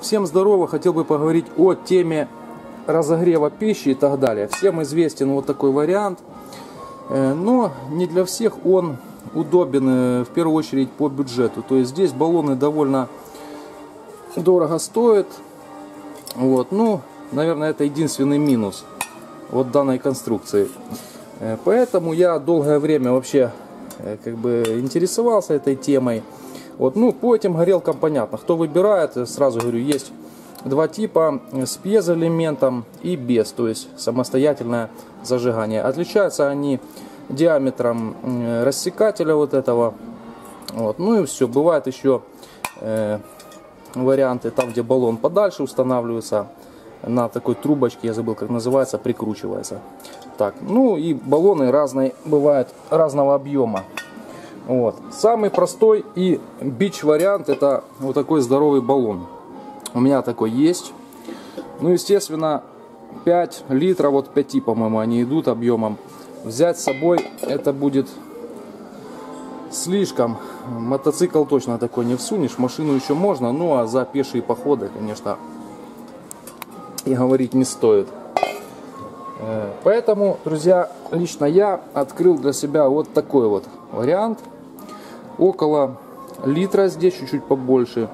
Всем здорово, хотел бы поговорить о теме разогрева пищи и так далее. Всем известен вот такой вариант, э, но не для всех он удобен э, в первую очередь по бюджету. То есть здесь баллоны довольно дорого стоят. Вот, ну, наверное, это единственный минус вот данной конструкции. Э, поэтому я долгое время вообще как бы интересовался этой темой. Вот, ну, по этим горелкам понятно. Кто выбирает, сразу говорю, есть два типа с пьезоэлементом и без, то есть самостоятельное зажигание. Отличаются они диаметром рассекателя вот этого. Вот. Ну и все. Бывают еще э, варианты там, где баллон подальше устанавливается на такой трубочке, я забыл как называется, прикручивается. Так, ну и баллоны разные бывают разного объема. Вот. Самый простой и бич вариант это вот такой здоровый баллон. У меня такой есть. Ну, естественно, 5 литров, вот 5, по-моему, они идут объемом. Взять с собой это будет слишком. Мотоцикл точно такой не всунешь, машину еще можно, ну а за пешие походы, конечно, и говорить не стоит. Э, поэтому, друзья, лично я открыл для себя вот такой вот вариант. Около литра здесь, чуть-чуть побольше.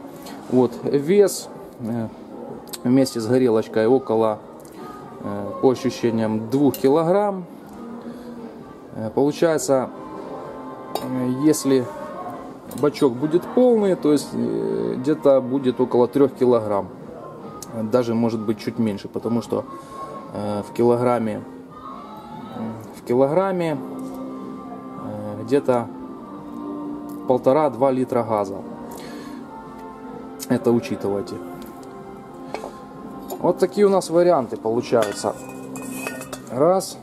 Вот, вес э, вместе с горелочкой около, э, по ощущениям, 2 килограмм. Получается, если бачок будет полный, то есть где-то будет около 3 килограмм. Даже может быть чуть меньше, потому что Э, в килограмме в килограмме э, где-то полтора-два литра газа. Это учитывайте. Вот такие у нас варианты получаются. Раз,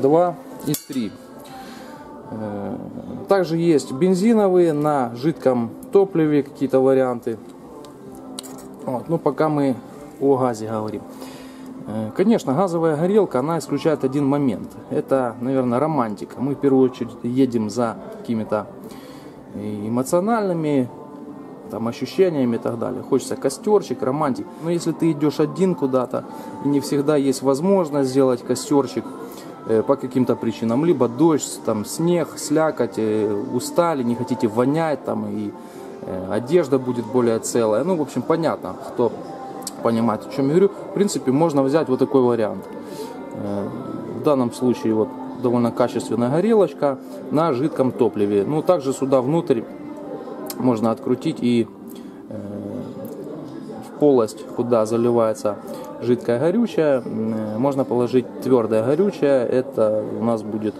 два и три. Э, также есть бензиновые на жидком топливе какие-то варианты. Вот. Ну, пока мы о газе говорим. Э, конечно, газовая горелка, она исключает один момент. Это, наверное, романтика. Мы в первую очередь едем за какими-то эмоциональными там, ощущениями и так далее. Хочется костерчик, романтик. Но если ты идешь один куда-то, и не всегда есть возможность сделать костерчик э, по каким-то причинам, либо дождь, там, снег, слякоть, э, устали, не хотите вонять, там, и одежда будет более целая. Ну, в общем, понятно, кто понимать, о чем я говорю. В принципе, можно взять вот такой вариант. Э, в данном случае вот довольно качественная горелочка на жидком топливе. Ну, также сюда внутрь можно открутить и э, в полость, куда заливается жидкое горючее, э, можно положить твердое горючее. Это у нас будет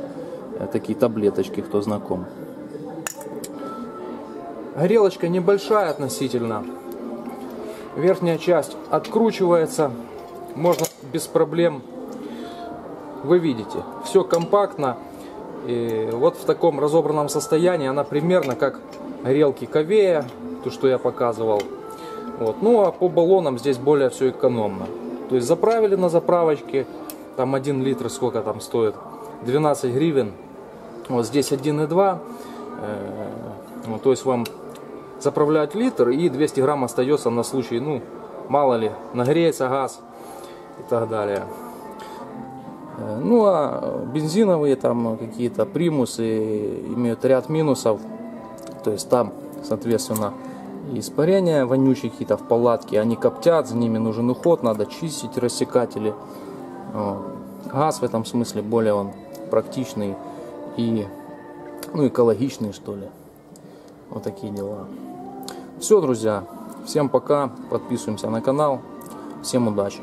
такие таблеточки, кто знаком. Горелочка небольшая относительно, верхняя часть откручивается, можно без проблем, вы видите, все компактно, и вот в таком разобранном состоянии она примерно как горелки Ковея, то что я показывал. Вот. Ну а по баллонам здесь более все экономно. То есть заправили на заправочке, там 1 литр сколько там стоит, 12 гривен. Вот здесь 1,2. Э, ну, то есть вам заправлять литр и 200 грамм остается на случай, ну, мало ли, нагреется газ и так далее. Ну а бензиновые там какие-то примусы имеют ряд минусов. То есть там, соответственно, испарения вонючие какие-то в палатке, они коптят, за ними нужен уход, надо чистить рассекатели. Газ в этом смысле более он практичный и ну, экологичный, что ли. Вот такие дела. Все, друзья. Всем пока. Подписываемся на канал. Всем удачи.